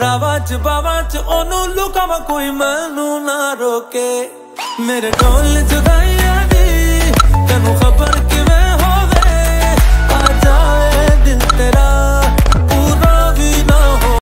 ਰਾਵਾਂ ਚ ਬਾਵਾਂ ਚ ਉਹਨੂੰ ਲੁਕਾਵਾਂ ਕੋਈ ਮੈਨੂੰ ਨਾ ਰੋਕੇ। ਮੇਰੇ ਢੋਲ ਜੁਗਾਈ ਦੀ ਤੈਨੂੰ